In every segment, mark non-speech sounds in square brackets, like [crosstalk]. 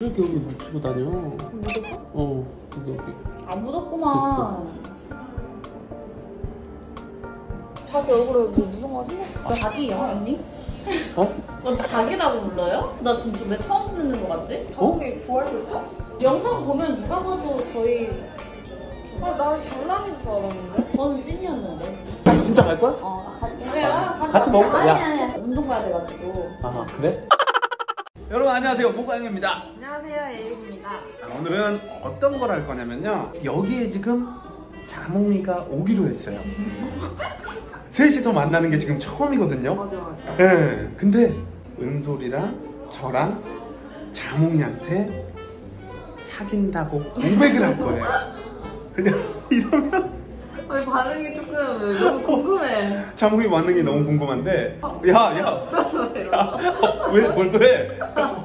이렇게 여기 묻히고 다녀. 묻었어? 어, 여기 여기. 안 묻었구만. 자기 얼굴에 뭐 묻은 거 생각? 너 자기야 언니? 어? [laughs] 너 자기라고 불러요? 나 지금 왜 처음 듣는 거 같지? 자기 수 있어? 영상 보면 누가 봐도 저희 아, 나는 장난인 줄 알았는데. 저는 찐이었는데. 진짜 갈 거야? 어, 같이 그래요? 같이 먹을까? 아니 야. 아니 아니. 운동 가야 돼가지고. 아, 그래? 여러분 안녕하세요. 모가영입니다. 안녕하세요, 예린입니다. 오늘은 어떤 걸 할 거냐면요. 여기에 지금 자몽이가 오기로 했어요. [laughs] 셋이서 만나는 게 지금 처음이거든요. 맞아, 맞아. 예. 근데 은솔이랑 저랑 자몽이한테 사귄다고 고백을 할 거예요. [laughs] 그냥 이러면 아니, 반응이 조금 너무 궁금해. 자몽이 반응이 너무 궁금한데. 야, 야. 나서 이러고. 왜 벌써 해?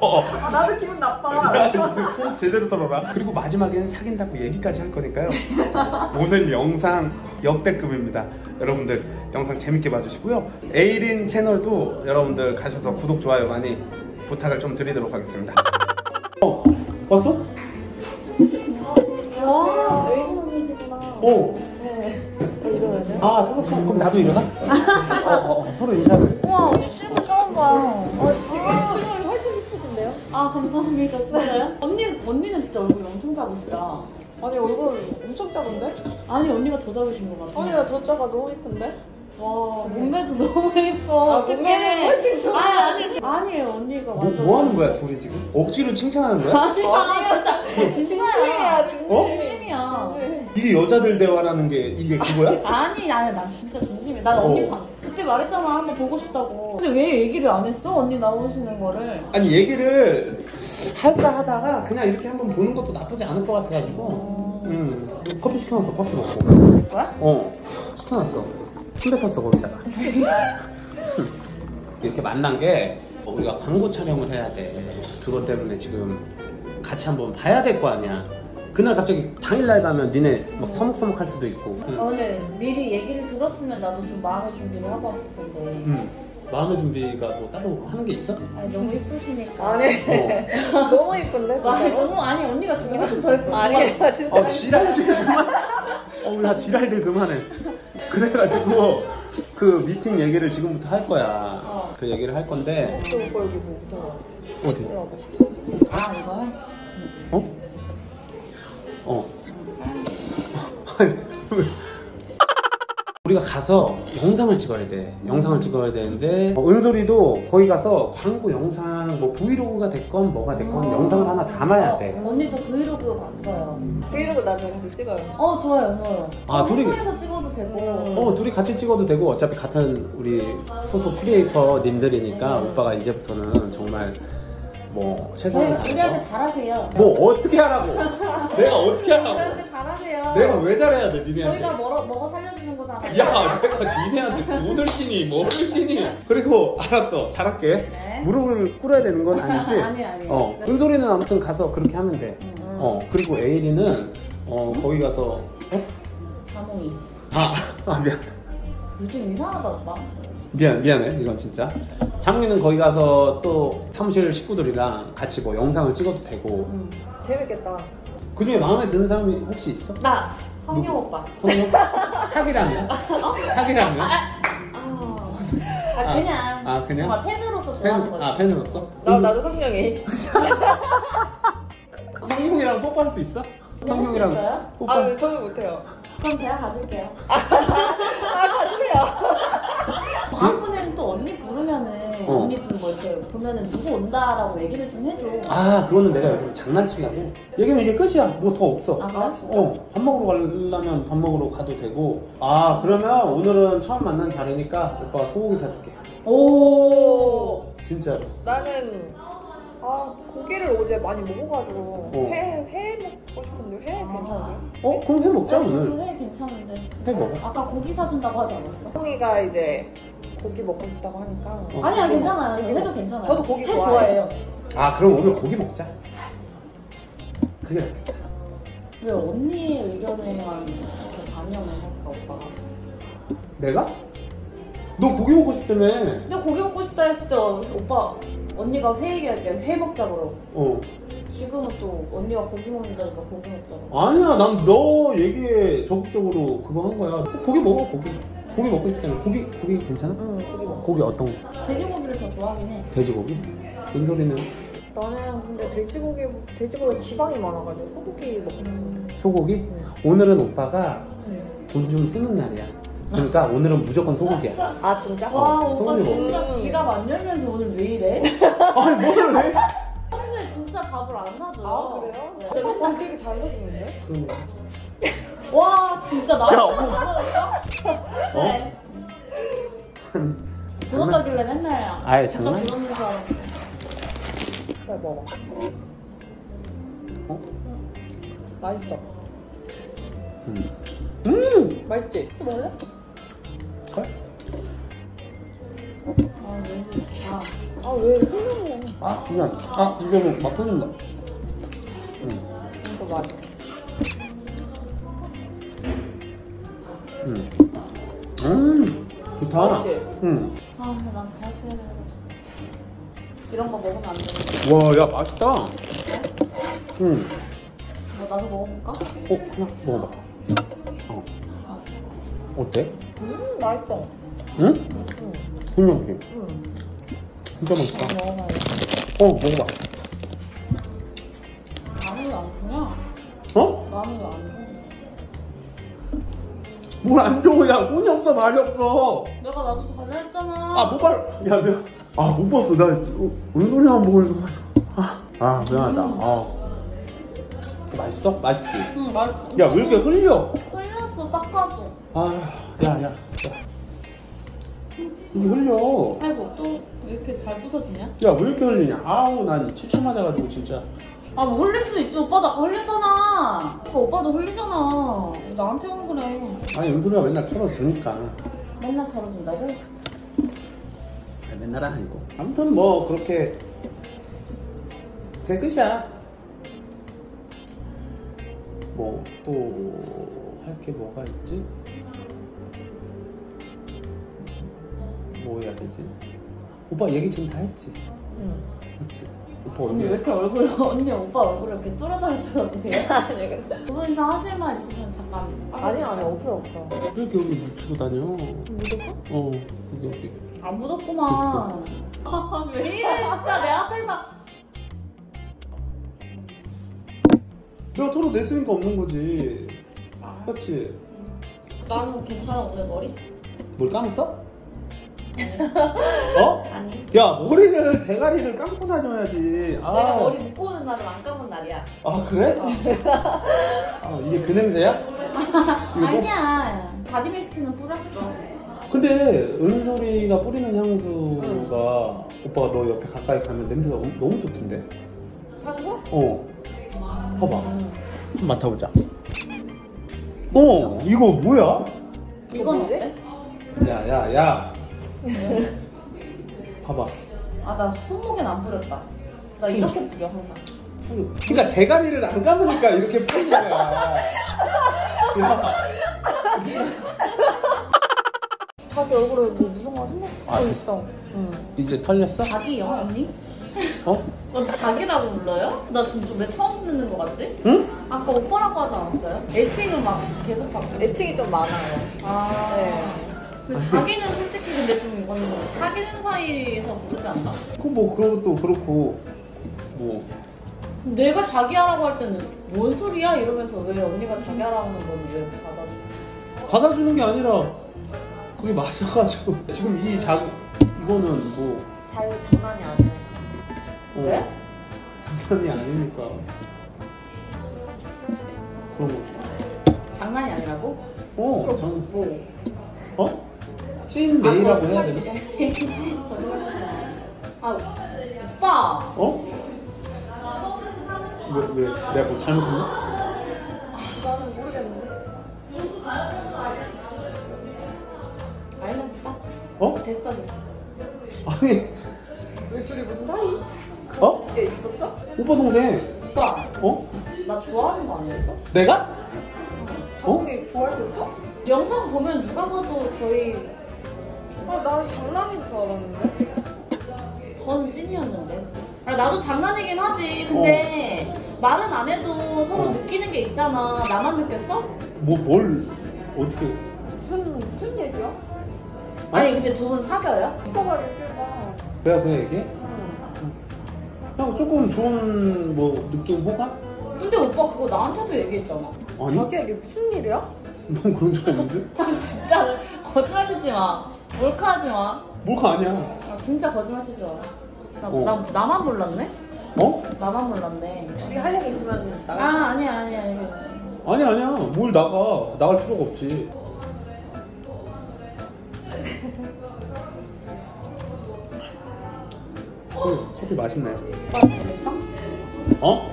어. 아, 나도 기분 나빠. 꼭 [laughs] 제대로 털어라. 그리고 마지막에는 사귄다고 얘기까지 할 거니까요. [laughs] 오늘 영상 역대급입니다. 여러분들 영상 재밌게 봐주시고요. 에이린 채널도 여러분들 가셔서 구독, 좋아요 많이 부탁을 좀 드리도록 하겠습니다. 어, 왔어? 와, 외국 언니시구나. 오. 돼? 아, 서로 서로 그럼 나도 일어나? [laughs] 어, 어, 어, 서로 인사를. 우와, 언니 실물 처음 봐. 아, 실물이 훨씬 이쁘신데요? 아, 감사합니다. 진짜요? 언니, 언니는 진짜 얼굴이 엄청 작으시다. 아니, 얼굴 엄청 작은데? 아니, 언니가 더 작으신 것 같아. 아니, 나 저자가 너무 이쁜데? 와, 몸매도 너무 예뻐. 아. 몸매는 훨씬 좋아. 아니, 아니, 아니에요. 언니가 뭐, 완전. 뭐 하는 거야, 둘이 지금? 억지로 칭찬하는 거야? 아니야, 진짜. 진심이야, 진심. 어? 이게 여자들 대화라는 게 이게 그거야? [laughs] 아니, 아니, 난 진짜 진심이야. 난 어. 언니 봐. 그때 말했잖아. 한번 보고 싶다고. 근데 왜 얘기를 안 했어? 언니 나오시는 거를. 아니 얘기를 할까 하다가 그냥 이렇게 한번 보는 것도 나쁘지 않을 것 같아가지고 음 커피 시켜놨어 커피 먹고 뭐야? 어 시켜놨어 침대 탔어 거기다가 [laughs] 이렇게 만난 게 우리가 광고 촬영을 해야 돼 그것 때문에 지금 같이 한번 봐야 될 거 아니야 그날 갑자기 당일날 가면 니네 막 서먹서먹 할 수도 있고 응. 어, 근데 미리 얘기를 들었으면 나도 좀 마음의 준비를 하고 왔을 텐데. 응. 마음의 준비가 뭐 따로 하는 게 있어? 아니, 너무 예쁘시니까. 아니, 어. [laughs] 너무 이쁜데? 와, 아니? 너무, 아니, 언니가 지금 훨씬 더 예뻐. 아니, 나 진짜. 어, 지랄들 그만. 어, 야, 지랄들 그만해. 그래가지고, 그 미팅 얘기를 지금부터 할 거야. 어. 그 얘기를 할 건데, 또 오빠 여기 뭐 같아. 어디? 아, 이거요? 어? 어. 우리가 가서 영상을 찍어야 돼. 영상을 찍어야 되는데, 어, 은솔이도 거기 가서 광고 영상, 뭐 브이로그가 됐건 뭐가 됐건 음. 영상을 하나 담아야 돼. 어, 언니 저 브이로그 봤어요. 브이로그 나중에 같이 찍어요. 어, 좋아요, 좋아요. 아, 둘이- 에서 찍어도 되고. 어, 둘이 같이 찍어도 되고 어차피 같은 우리 소속 크리에이터 님들이니까 음. 오빠가 이제부터는 정말 뭐 최선을 저희, 우리한테 잘하세요. 뭐 어떻게 하라고? [laughs] 내가 어떻게 하라고? 우리한테 잘하세요. 내가 왜 잘해야 돼 저희가 니네한테? 먹어, 먹어 살려주는 거잖아요. 야 내가 니네한테 돈을 끼니 뭐를 끼니? 그리고 알았어 잘할게. 네. 무릎을 꿇어야 되는 건 아니지? [laughs] 아니, 아니. 어 네. 은솔이는 아무튼 가서 그렇게 하면 돼. 음. 어 그리고 에이리는 어 거기 가서 어? 자몽이. 아, [laughs] 아 미안. 요즘 이상하다, 오빠. 미안 미안해 이건 진짜 장미는 거기 가서 또 사무실 식구들이랑 같이 뭐 영상을 찍어도 되고 응. 재밌겠다. 그 중에 마음에 드는 사람이 혹시 있어? 나, 성룡 누구? 오빠. 성룡? [laughs] 사기라면? 사기라면? 아, 아, 그냥. 아, 그냥? 정말 팬으로서 좋아하는 팬, 거지. 아 팬으로서? 나, 나도 성령이. [laughs] 성룡이랑 뽀뽀할 수 있어? 수 성룡이랑? 뽀뽀 아, 저는 못해요. 그럼 제가 가질게요. 아, 가주세요. 다음번에는 또 언니 부르면은 어. 언니 뭐 이렇게 보면은 누구 온다라고 얘기를 좀 해줘. 아 그거는 내가 여기 장난치려고 얘기는 이게 끝이야 뭐 더 없어 아, 그래? 진짜? 어, 밥 먹으러 가려면 밥 먹으러 가도 되고 아 그러면 오늘은 처음 만난 자리니까 오빠가 소고기 사줄게 오. 진짜로 나는, 아, 고기를 어제 많이 먹어가지고, 어. 회, 회 먹고 싶은데, 회 괜찮아요? 어? 그럼 해 먹자 저도 오늘 회 괜찮은데. 해 먹어 아까 고기 사준다고 하지 않았어? 성이가 이제 고기 먹고 싶다고 하니까. 어. 아니야 고기 괜찮아요. 먹- 저 먹- 괜찮아요. 저도 고기 회 좋아해요. 아 그럼 오늘 고기 먹자 그게 낫겠다 왜 언니의 의견에만 이렇게 반영을 할까 오빠가? 내가? 너 고기 먹고 싶다며 근데 고기 먹고 싶다 했을 때 어, 오빠 언니가 회 얘기할 때 회 먹자 그러고 어 지금은 또 언니가 고기 먹는다니까 고기 먹잖아. 아니야, 난 너 얘기에 적극적으로 그거 한 거야. 고기 먹어, 고기. 고기 먹고 싶다면 고기 고기 괜찮아? 응 고기 먹어 고기 어떤 거? 돼지고기를 더 좋아하긴 해. 돼지고기? 은솔이는 나는 근데 돼지고기 돼지고기 지방이 많아가지고 소고기 먹고 싶어 소고기? 응. 오늘은 오빠가 응. 돈좀 쓰는 날이야. 그러니까 오늘은 무조건 소고기야. 아 진짜? 와 어, 오빠 소고기 진짜 먹게. 지갑 안 열면서 오늘 왜 이래? [laughs] 아니 뭘 해? 평소에 진짜 밥을 안 사줘. 아 그래요? 네. 오빠 밥 되게 잘 사주는데? 그러네. 와 진짜 야, 사줬어? 어? 네. 돈 가길래 맨날 아예 장난? 돈 없는 사람. 잘 먹어 어? 맛있어 음. 음. 맛있지? 먹을래? 그래? 아 왠지 좋다. 아 왜 흘려 아 미안. 아 이거는 막 터진다. 음. 이거 맛 음. 음. 좋다. 맛있지? 음. 아 근데 난 다이어트 해야 돼가지고. 이런 거 먹으면 안 돼. 와, 야 맛있다. 음. 뭐 나도 먹어볼까? 어, 하나 먹어봐. 어. 어때? 음 맛있어 응? 응. 분명히. 응. 진짜 맛있다. 먹어봐요 어, 먹어봐. 뭘안 좋아? 야, 손이 없어, 말이 없어. 내가 나도 달라 했잖아. 아, 못 봐. 야, 내가. 아, 못 봤어. 나 은솔이만 보고 있어가지고. 아, 아, 미안하다. 아. 맛있어? 맛있지? 응 맛있어. 야, 왜 이렇게 흘려? 흘렸어 딱 봐도. 아, 야, 야. 야. 이게 흘려. 아이고 또 왜 이렇게 잘 부서지냐? 야, 왜 이렇게 흘리냐? 아우, 난 칠칠 맞아가지고, 진짜. 아뭐 흘릴 수도 있지 오빠도 아까 흘렸잖아. 그러니까 오빠도 흘리잖아. 왜 나한테만 그래. 아니, 은솔이가 맨날 털어주니까. 맨날 털어준다고? 아니, 맨날은 아니고. 아무튼 뭐, 그렇게. 그게 끝이야. 뭐, 또, 할 게 뭐가 있지? 뭐 해야 되지? 오빠 얘기 지금 다 했지? 응. 맞지? 오빠 언니 왜. 이렇게 얼굴 [laughs] 언니 오빠 얼굴 이렇게 뚫어져 쳐다보세요? [laughs] 아니 근데 두 분이서 하실 말 있으시면 잠깐. 아니 아니 없어 없어 왜 이렇게 여기 묻히고 다녀? 묻었어? 어, 여기, 여기. 안 묻었구만. 아, [laughs] 왜 이래 진짜 내 앞에서. 내가 털어냈으니까 없는 거지. 맞지? 나는 괜찮아 오늘 머리? 뭘 감았어? 어? 아니. 야, 머리를, 대가리를 감고 다녀야지. 아. 내가 머리 묶고 오는 날은 안 감은 날이야. 아, 그래? 어. 아, 이게 그 냄새야? [laughs] 이거 뭐? 아니야. 바디미스트는 뿌렸어. 근데 은솔이가 뿌리는 향수가 오빠가 너 옆에 가까이 가면 냄새가 너무, 너무 좋던데? 향수? 어. 봐봐. 한번 맡아보자. 어, 이거 뭐야? 이건 뭐지? 어때? 야, 야, 야. [laughs] 봐봐. 아, 나 손목엔 안 뿌렸다. 나 이렇게 뿌려, 항상. 그러니까 대가리를 안 감으니까 이렇게 뿌린 거야. [laughs] 야, [laughs] 자기 얼굴에 뭐 무슨 거 생각하고 아, 있어 응. 이제 털렸어? 자기요, 언니? 어? 너 자기라고 불러요? 나 지금 좀왜 처음 듣는 거 같지? 응? 아까 오빠라고 하지 않았어요? 애칭을 막 계속 받고. 애칭이 좀 많아요 아. 네. 근데 자기는 솔직히 근데 좀 이거는 사귀는 사이에서 부르지 않나? 그뭐 그런 것도 그렇고 뭐 내가 자기야라고 할 때는 뭔 소리야? 이러면서 왜 언니가 자기야라고 하는 건왜 받아줘? 받아주는 게 아니라 그게 맞아가지고 지금 이작 이거는 뭐 자유 장난이 아니야 어, 왜? 장난이 아니니까 그런 거지. 장난이 아니라고? 어, 장, 뭐? 어? 찐 메이라고 해야 되나? 아, 오빠! 어? 왜, 왜, 내가 뭐 잘못했나? 나는 모르겠는데 알겠다. 어? 됐어, 됐어. 아니, 왜 둘이 무슨 사이? 어? 이게 있었어? 오빠 동생, 오빠, 어? 나 좋아하는 거 아니었어? 내가? 어? 자국이 좋아했었어? 영상 보면 누가 봐도 저희, 아 나는 장난인 줄 알았는데 저는 찐이었는데. 아, 나도 장난이긴 하지. 근데 말은 안 해도 서로 어. 느끼는 게 있잖아. 나만 느꼈어? 뭐 뭘 어떻게 무슨 무슨 얘기야? 아니 근데 두 분 사겨요? 오빠가 얘기해봐. 내가 그냥 얘기해? 응. 형 조금 좋은 뭐 느낌 호감? 근데 오빠 그거 나한테도 얘기했잖아. 아니 자기야 이게 무슨 일이야? 넌 그런 적 없는데? [laughs] 아 진짜 거짓말 치지 마. 몰카 하지 마. 몰카 아니야 아, 진짜 거짓말 치지 마. 나, 어. 나, 나만 몰랐네? 어? 나만 몰랐네. 우리 할 얘기 있으면 아, 나가. 아니야, 아니야, 아니야. 아니야 아니야 뭘 나가 나갈 필요가 없지 커피, 커피 맛있네 재밌어? 어?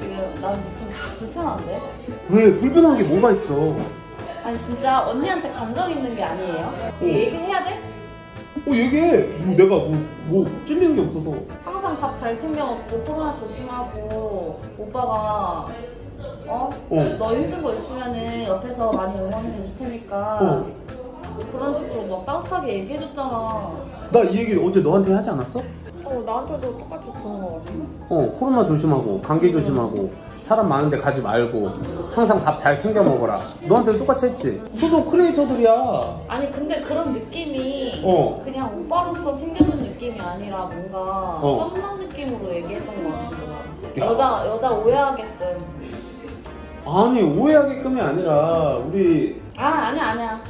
지금 난 좀 불편한데? 왜 불편한 게 뭐가 있어 아니 진짜 언니한테 감정 있는 게 아니에요? 얘기해야 돼? 어 얘기해 뭐 내가 뭐, 뭐 찔리는 게 없어서 항상 밥 잘 챙겨 먹고 코로나 조심하고 오빠가 어? 어. 너 힘든 거 있으면은 옆에서 많이 응원해 줄 테니까 어. 그런 식으로 막 따뜻하게 얘기해 줬잖아. 나 이 얘기 어제 너한테 하지 않았어? 어 나한테도 똑같이 그런 거 같아. 어 코로나 조심하고 감기 조심하고 사람 많은데 가지 말고 항상 밥 잘 챙겨 먹어라 너한테도 똑같이 했지 소속 크리에이터들이야 아니 근데 그런 느낌이 어. 그냥 오빠로서 챙겨준 느낌이 아니라 뭔가 어. 썸남 느낌으로 얘기했던 것 같은 거야. 야. 여자 여자 오해하게끔. 아니 오해하게끔이 아니라 우리 아 아니야 아니야.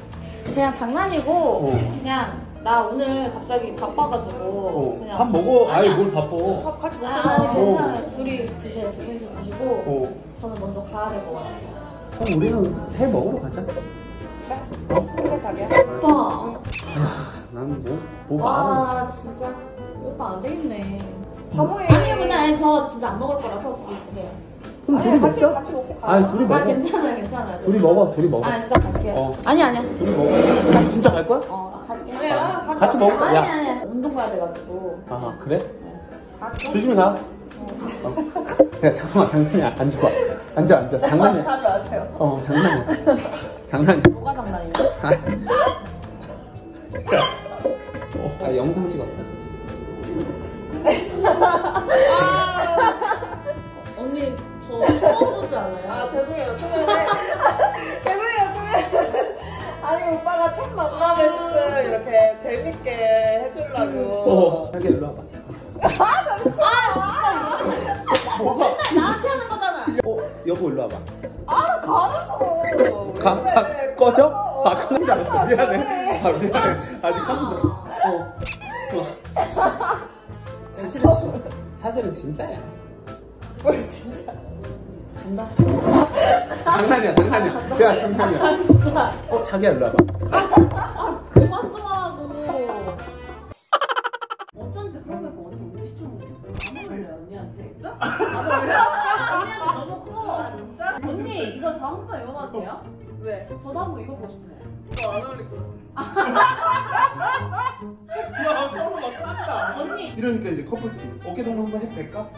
그냥 장난이고 어. 그냥 나 오늘 갑자기 바빠가지고 어, 그냥 밥 먹어 아이 아니야. 뭘 바빠 밥 같이 먹자. 아, 아니 어. 괜찮아요. 둘이 드세요. 두 분이서 드시고 어 저는 먼저 가야 될 것 같아요. 그럼 우리는 회 먹으러 가자 그래 자기야. 오빠. 나는 뭐, 뭐 많아 와 진짜 오빠 안 되겠네. 자몽이. 아니요 근데 아니, 저 진짜 안 먹을 거라서 둘이 드세요. 그럼 둘이 같이 먹자 같이 먹고 가. 아니 둘이 아 먹어 괜찮아요 괜찮아요. 둘이 먹어 둘이 먹어 아 진짜 갈게요. 어. 아니 아니야. 둘이 먹어 진짜 갈 거야? 어나 갈게. 그래, 아, 같이 같이 먹을까? 아니 야. 아니 아니. 운동 가야 돼가지고. 아 그래? 갈게. 조심히 가 어. 야 잠깐만 장난이야 앉아 봐 앉아 앉아 장난이야 하지 마세요. 어 장난이야 장난이야 뭐가 장난이야? 어, 아 영상 찍었어 아 언니 저 처음 보지 않아요? 아 죄송해요. 초면에. 죄송해요 초면에. 아니 오빠가 첫 만남에 조금 이렇게 재밌게 해주려고. 어 자기 일로 와봐. 뭐가? 나한테 하는 거잖아. 어 여보 일로 와봐. 아 가라고. 가, 가 꺼져? 아 꺼지 않았어 미안해. 아 미안해. 아직 깜짝 어. [laughs] 어. 사실은, 사실은 진짜야 뭘 진짜 간다. 장난이야 장난이야 그냥 장난이야 아 진짜. 어 자기야 일로 와봐 그만 좀 하라고. 어쩐지 그런 거 언니 옷이 좀안 어울려 언니한테. 진짜? 안 어울려? 언니한테 너무 커. 아 진짜? 언니 이거 저 한번 입어봐도 돼요? 왜? 저도 한번 입어보고 싶어요. 너안 어울릴 것 같아 야 서로 막 땄다 언니 이러니까 이제 커플티 어깨 동무 한번 해도 될까?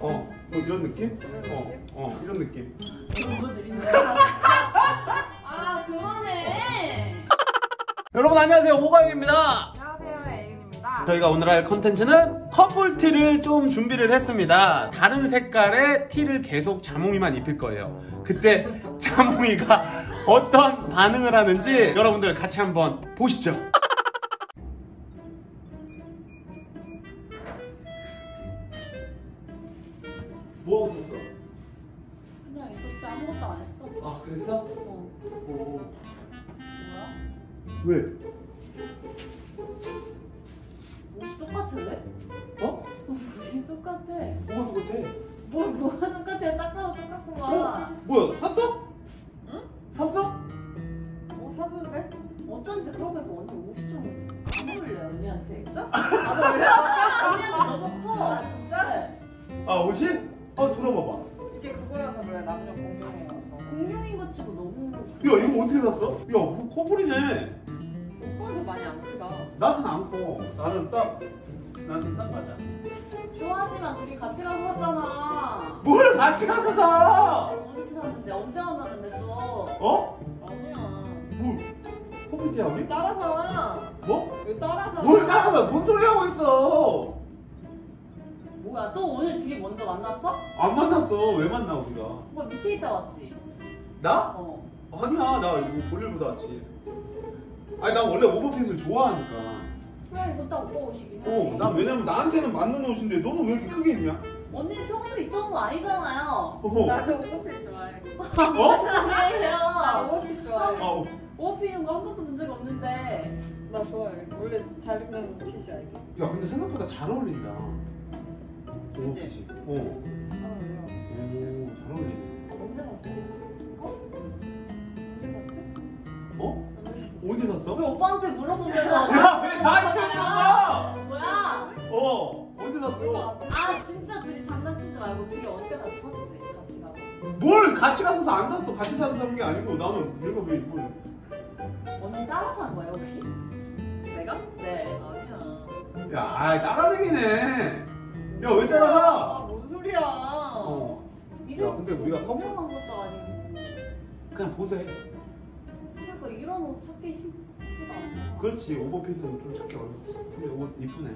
어 뭐 이런 느낌? 어, 어 이런 느낌. 아 그만해. 여러분 안녕하세요 호가영입니다 안녕하세요 에린입니다 저희가 오늘 할 컨텐츠는 커플티를 좀 준비를 했습니다 다른 색깔의 티를 계속 자몽이만 입힐 거예요 그때 [laughs] 자몽이가 어떤 반응을 하는지 여러분들 같이 한번 보시죠 뭐 하고 있었어? 그냥 있었지 아무것도 안 했어. 아 그랬어? 어 오 뭐야? 왜? 옷이 똑같아 왜? 어? 옷이 똑같아. 뭐가 똑같아? 뭘 뭐가 똑같아? 딱 봐도 똑같구만. 어? 뭐야 샀어? 어쩐지 그러고 보니까 언니 옷이 좀안 어울려 언니한테. 진짜? 안 어울려? 언니한테 너무 커. 아, 진짜? 네. 아 옷이? 아 들어봐봐 이게 그거라서 그래 남녀 공용이라서 공룡인 것 치고 너무. 야 이거 어떻게 샀어? 야뭐 커플이네 오빠도 많이 안 크다 나한테는 안 커. 나는 딱 나한테 딱 맞아 좋아하지만 둘이 같이 가서 샀잖아. 뭘 같이 가서 사? 어디서 샀는데 언제 만났는데 또? 어? 아니야 뭐 커플티야 우리? 따라서 뭐? 왜 따라서 뭘 따라가 뭔 소리 하고 있어 뭐야 또 오늘 둘이 먼저 만났어? 안 만났어. 왜 만나 우리가? 오빠 밑에 있다 왔지? 나? 어 아니야 나 이거 볼일 보다 왔지. 아니 나 원래 오버핏을 좋아하니까. 그래 이거 딱 오빠 옷이긴 해 어, 난 왜냐면 나한테는 맞는 옷인데 너는 왜 이렇게 크게 입냐? 언니 평소에 입던 옷 아니잖아요 어허. 나도 오버핏 좋아해. 어? [laughs] 나 그래요 오버핏 좋아해. 아, 어. 옷 피는 거한 번도 본적 없는데 나 좋아해. 원래 잘 입는 핏이야 이게. 야 근데 생각보다 잘 어울린다. 그치? 오버핏이. 어. 잘 어울려. 오, 잘 어울린다. 언제 샀어? 어? 언제 샀지? 언제 샀지? 샀어? 왜 오빠한테 물어보면서 야, 왜 나한테 물어봐? 뭐야? 어, 언제 샀어? 아 진짜 둘이 장난치지 말고 둘이 언제 같이 샀지? 같이 가서 뭘 같이 가서 안 샀어? 같이 사서 산게 아니고 나는 내가 왜 이걸? 언니 따라 산 거예요 혹시? 내가? 네 아니야. 야, 아, 따라쟁이네. 야, 왜 따라가? 아, 뭔 소리야? 어, 야, 근데 우리가 커플- 커플한 것도 아니고 그냥 보세. 그러니까 이런 옷 찾기 쉽지가 않잖아 그렇지, 오버핏은 좀 찾기 어렵지. 근데 옷 이쁘네.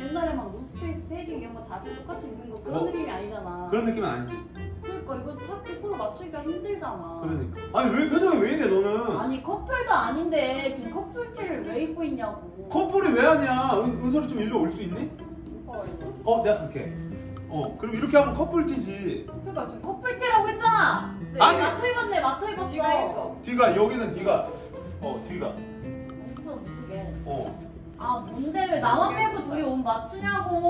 옛날에 막 노스페이스 패딩 이런 거 다 똑같이 입는 거 그런 어. 느낌이 아니잖아 그런 느낌은 아니지. 그러니까 이거 찾기 서로 맞추기가 힘들잖아 그러니까. 아니 왜 표정이 왜 이래 너는? 아니 커플도 아닌데 지금 커플티를 왜 입고 있냐고 커플이 왜 하냐? 은, 은솔이 좀 일로 올 수 있니? 이거. 어, 내가 갈게. 어, 그럼 이렇게 하면 커플티지. 그러니까 지금 커플티라고 했잖아 네, 아니. 맞춰 입었네 맞춰 입었어. 뒤가 여기는 뒤가. 어, 뒤가. 엄청 미치게 어. 아 뭔데 왜 나만 빼고 둘이 옷 맞추냐고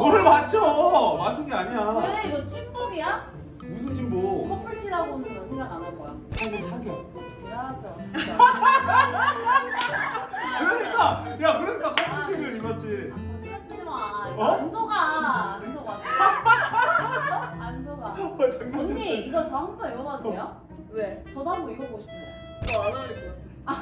뭘 맞춰? 맞춘 게 아니야. 왜 이거 팀복이야? 무슨 팀보? 커플티라고는 넌 생각 안할 거야 사귀 사귀어. 지랄하죠 진짜 [laughs] 그러니까 야 그러니까 커플티를 입었지. 어? 안 속아 안 속아 안 속아 어, 장난 언니 이거 저 한 번 입어봐도 돼요? 왜? 저도 한 번 입어보고 싶어요 너안 어울릴 것 같아.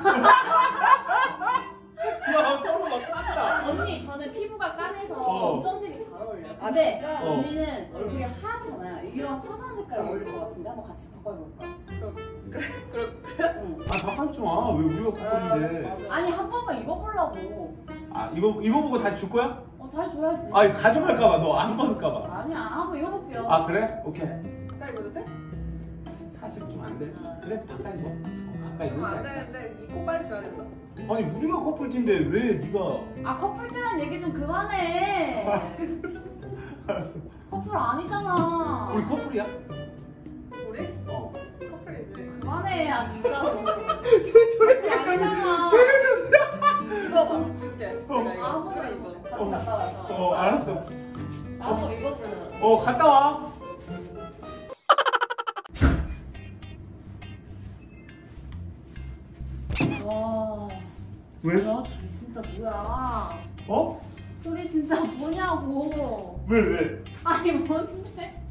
[laughs] 야 서로 막 깐다. 언니 저는 피부가 까매서 어. 엄청 색이 잘 어울려요 아, 근데 진짜? 어. 언니는 얼굴이 하얗잖아요 이런 화사한 색깔 응. 어울릴 것 같은데 한번 같이 바꿔볼까? 그럼 응. 아 마. 왜 우리가? 아, 맞아. 아니 한 번만 입어보려고 아 입어 입어보고 다시 줄 거야? 어 다시 줘야지 아 이거 가져갈까봐 너 안 벗을까봐. 아니야 한번 입어볼게요 아 그래? 오케이. 가까이 입어도 돼? 사실 좀 안 돼. 그래 가까이 입어. 어, 가까이 이거 안 입어. 되는데 입고 빨리 줘야 된다. 아니 우리가 커플티인데 왜 네가? 아 커플티란 얘기 좀 그만해 알았어. 커플 아니잖아 우리 커플이야? 우리? 어. 커플이지. 그만해 아 진짜로 최초의 아니잖아 입어봐. 줄게. 어. 내가 이거 아, 둘이 입어. 같이 갔다 와어 알았어. 나도 입어보려고 어 갔다 와. 와 왜? 뭐야 둘이 진짜 뭐야 어? 둘이 진짜 뭐냐고 왜 왜? 아니 뭔데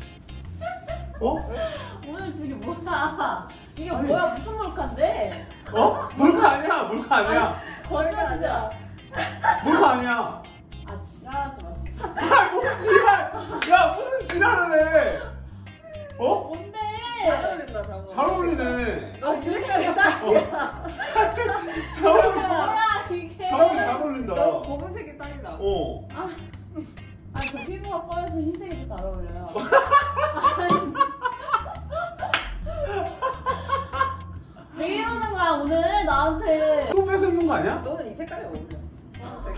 어? [laughs] 오늘 둘이 뭐야 이게 아니. 뭐야 무슨 몰카인데 어? 몰카 아니야. 몰카 아니야. 거짓말 진짜 몰카 아니야. 아 지랄하지 마 진짜 아, 뭔 지랄! 야, 무슨 지랄을 해! 어? 잘 어울린다, 장어. 잘 어울리네. 너 이 색깔이 딱이야. 잘 어울린다. 뭐야 이게 잘 어울리, 잘 어울린다. 너 검은색이 딱이다. 어. 아저 피부가 꺼여서 흰색이 더 잘 어울려요 왜 이러는 거야 오늘 나한테 또 뺏어있는 거 아니야? 너는 이 색깔이 어울려.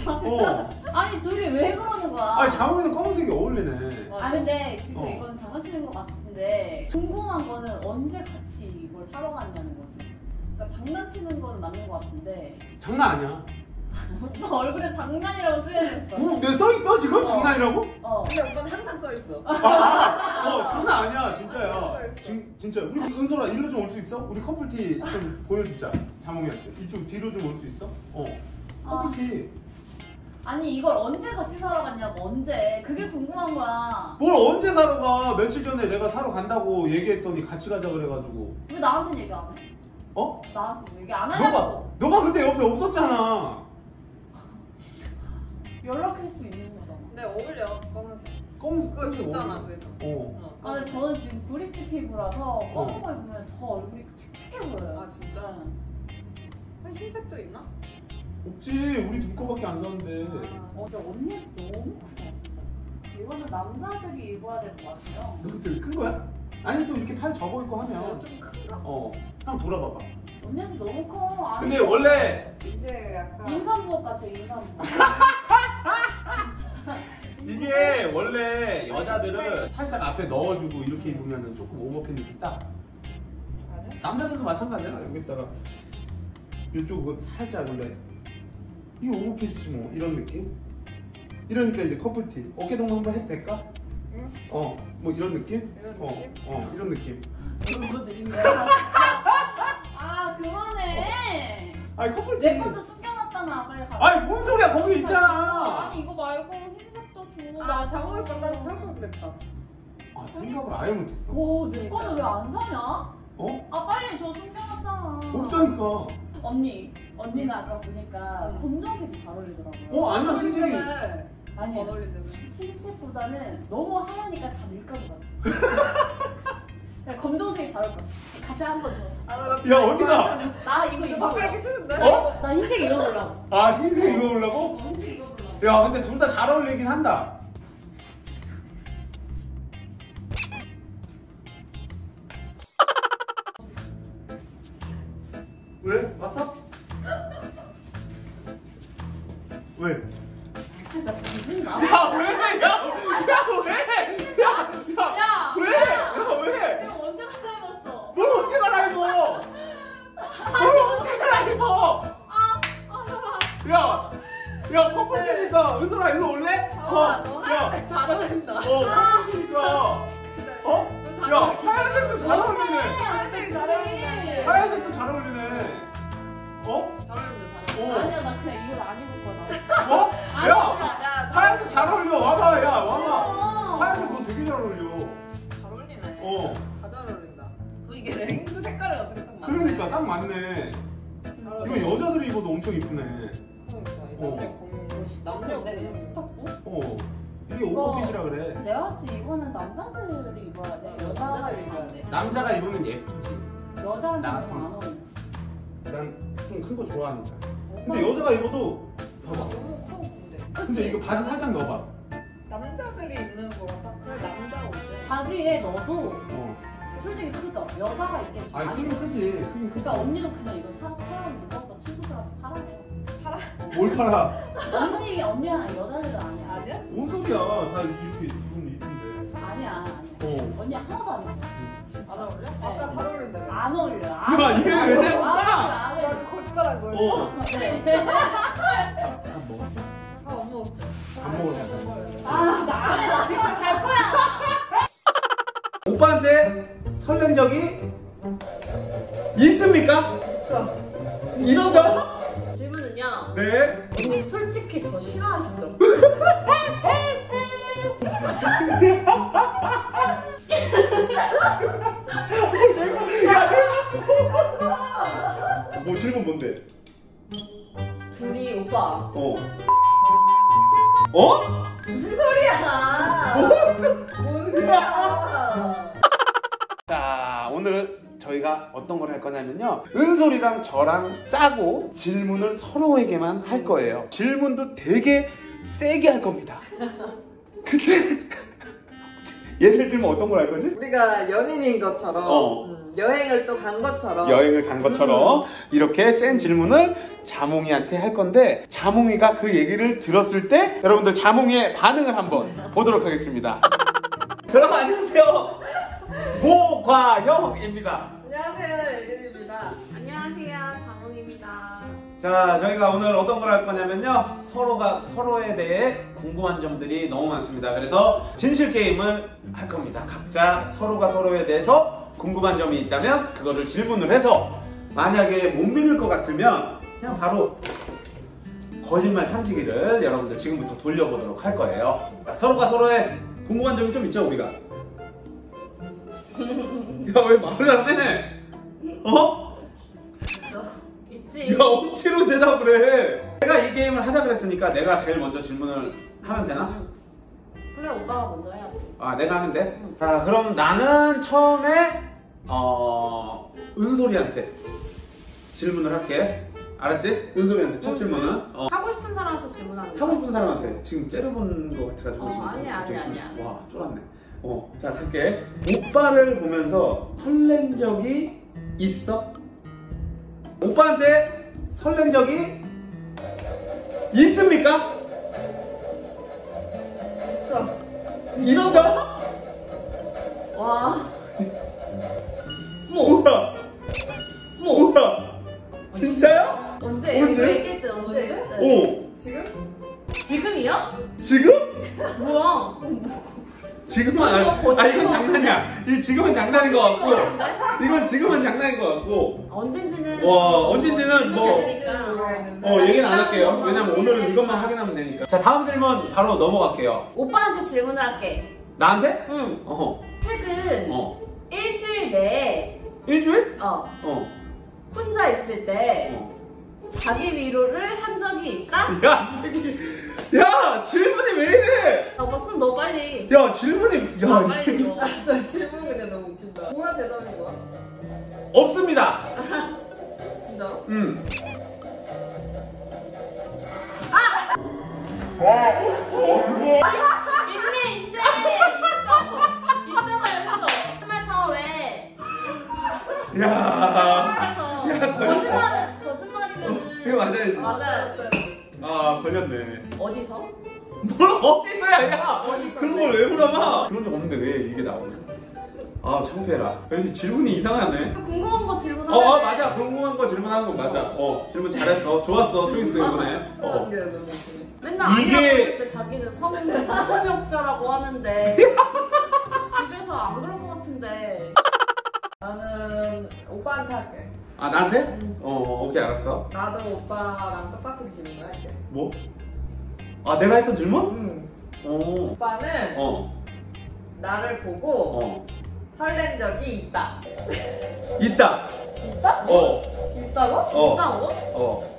어. [laughs] 아니 둘이 왜 그러는 거야 아니, 장호이는 검은색이 어울리네. 맞아. 아 근데 지금 어. 이건 장난치는 것 같은데 궁금한 거는 언제 같이 이걸 사러 갔냐는 거지 그러니까 장난치는 거는 맞는 것 같은데 장난 아니야. [laughs] 오빠 얼굴에 장난이라고 쓰여졌어 뭐, 내 써 있어, 지금? 어. 장난이라고? 어 근데 오빠는 항상 써 있어. [laughs] 어, 장난 아니야, 진짜야. 진, 진짜. 우리 은솔아, 일로 좀 올 수 있어? 우리 커플티 좀 보여주자. 자몽이한테. 이쪽 뒤로 좀 올 수 있어? 어. 아, 커플티. 아니 이걸 언제 같이 사러 갔냐고 언제 그게 궁금한 거야 뭘 언제 사러 가? 며칠 전에 내가 사러 간다고 얘기했더니 같이 가자 그래가지고. 왜 나한테는 얘기 안 해? 어? 나한테 왜 얘기 안 너가 하냐고 너가 그때 옆에 없었잖아. [laughs] 연락할 수 있는 거잖아 근데 어울려, 검은색. 검은 그거 줬잖아, 그래서. 어. 어. 아 근데 저는 지금 구릿빛 피부라서 검은 거 입으면 더 얼굴이 칙칙해 보여요 아, 진짜? 한 흰색도 있나? 없지. 우리 두 거밖에 안 샀는데. 아. 어, 근데 언니한테 너무 크다 진짜 이거는 남자들이 입어야 될 것 같아요. 이것들 큰 거야? 아니 또 이렇게 팔 접어 있고 하면 좀 큰가? 어 한번 돌아봐봐 언니한테 너무 커. 아니, 근데 원래 이게 약간 임산부업 같아 임산부. [laughs] 이게 원래 여자들은 살짝 앞에 넣어주고 이렇게 입으면 조금 오버핏 느낌 딱? 남자들도 마찬가지야 여기다가 이쪽 살짝 원래 이 오버핏이 뭐 이런 느낌? 이러니까 이제 커플티 어깨 동무 한번 해도 될까? 응. 어뭐 이런 느낌? 이런 어, 느낌? 어 이런 느낌 이거 드린 거야. [laughs] 아 그만해. 아니 커플티 내 것도 숨겨놨잖아. 빨리 가. 아니 뭔 소리야 거기 있잖아 아니 이거 말고 흰색도 줘. 아 장모님 건다 잘못 그랬다. 아 생각을 아예 못했어 와내 거는 왜 안 사냐? 어? 아 빨리 저 숨겨놨잖아. 없다니까 언니 언니는 아까 보니까 응. 검정색이 잘 어울리더라고요. 어 아니야 어울린다며. 선생님 아니 안 어울린다며. 흰색보다는 너무 하얘니까 다 밀가루 같아. [laughs] 그냥 검정색이 잘 어울려. 같이 한번 줘. 아, 나 야, 어디가? 나 이거 입어 바꿔 볼라. 입기 싫은데? 나, 이거- 나 흰색 입어보려고. 아 흰색 입어보려고? 흰색 입어보려고. 야 근데 둘 다 잘 어울리긴 한다 [laughs] 왜? 봤어? 왜? 아까 잘 어울린다. 안 어울려. 야, 이게 왜안 내가 어울려, 오빠? 안나 어울려. 이거 거짓말한 거였어? 어. 네. 밥 먹었어? 아, 안 먹었어. 밥 가자. 아, 나 안 해. 나 지금 갈 거야. [laughs] 오빠한테 설렌 적이 있습니까? 있어. 있어? 질문은요. 네. 언니 솔직히 저 싫어하시죠? [laughs] [laughs] 뭐 질문 뭔데? 둘이 오빠. 어. 어? 무슨 소리야? 뭔 소리야? 자, 오늘 저희가 어떤 걸 할 거냐면요. 은솔이랑 저랑 짜고 질문을 서로에게만 할 거예요. 질문도 되게 세게 할 겁니다. [laughs] 그때 예를 [laughs] 들면 어떤 걸 할 거지? 우리가 연인인 것처럼 어. 음, 여행을 또 간 것처럼 여행을 간 것처럼 이렇게 센 질문을 자몽이한테 할 건데 자몽이가 그 얘기를 들었을 때 여러분들 자몽이의 반응을 한번 보도록 하겠습니다. [laughs] 그럼 안녕하세요. 모과형입니다. 안녕하세요 예진입니다. 안녕하세요. 장훈입니다. 자, 저희가 오늘 어떤 걸 할 거냐면요. 서로가 서로에 대해 궁금한 점들이 너무 많습니다. 그래서 진실 게임을 할 겁니다. 각자 서로가 서로에 대해서 궁금한 점이 있다면 그거를 질문을 해서 만약에 못 믿을 것 같으면 그냥 바로 거짓말 탐지기를 여러분들 지금부터 돌려보도록 할 거예요. 자, 서로가 서로의 궁금한 점이 좀 있죠, 우리가? [laughs] 야, 왜 말을 안 해? 어? 있지. 야 억지로 대답을 해 내가 이 게임을 하자 그랬으니까 내가 제일 먼저 질문을 하면 되나? 응. 그래 오빠가 먼저 해야지. 아 내가 하면 돼? 응. 자 그럼 나는 처음에 어 은솔이한테 질문을 할게 알았지? 은솔이한테 첫 응. 질문은 어. 하고 싶은 사람한테 질문하는 하고 거야? 싶은 사람한테 지금 째려본 거 같아가지고 어, 지금 아니야, 아니야, 아니야. 와 쫄았네 어자 갈게 오빠를 보면서 설렌 적이 있어? 오빠한테 설렌 적이 있습니까? 있어? 와. 뭐? 뭐야 뭐? 뭐야 진짜야? 언제? 언제? 언제? 언제? 했지? 어 지금? 지금이야? 지금? 뭐야? 지금은 아니, 아 이건 장난이야 이 지금은 장난인 것 같고 이건 지금은 장난인 것 같고 언젠지는 와, 언젠지는 뭐-. 어 얘기는 안 할게요 왜냐면 오늘은 이것만 확인하면 되니까 자 다음 질문 바로 넘어갈게요 오빠한테 질문을 할게. 나한테? 응. 어허 최근 어 일주일 내에 일주일? 어 어, 혼자 있을 때 어. 자기 위로를 한 적이 있다? 야, 이 새끼. 야, 질문이 왜 이래? 아, 오빠 손 넣어 빨리. 야, 질문이, 아, 야, 이 빨리 새끼. 넣어. 나 질문 근데 너무 웃긴다. 뭐야 대답이 뭐야? 없습니다. 진짜로? 음. 있네, 있네. 있어. 있잖아, 여기서. 정말 저 왜? 야. 야, 걸렸다. 거짓말, 거짓말이면은. 이거 맞아야지. 맞아요. 아, 걸렸네. 어디서? 뭘 어디서야, 야. 그런 걸 왜 물어봐? 그런 적 없는데 왜 이게 있어? 아, 창피해라. 왠지 질문이 이상하네. 궁금한 거 질문하면 어, 어, 맞아. 궁금한 거 질문하는 거 맞아. 어, 질문 잘했어. 좋았어. 초이스 이번에. 어. 맨날 이게- 아니라고 했을 때 자기는 성, 성역자라고 하는데 [laughs] 집에서 안 그럴 것 같은데 나는 오빠한테 할게. 아, 나한테? 어, 오케이, 알았어. 나도 오빠랑 똑같은 질문 할게. 뭐? 아, 내가 했던 질문? 응. 어. 오빠는 어. 나를 보고 어. 설렌 적이 있다. 있다. 있다? 어. 있다고? 어. 있다고? 어.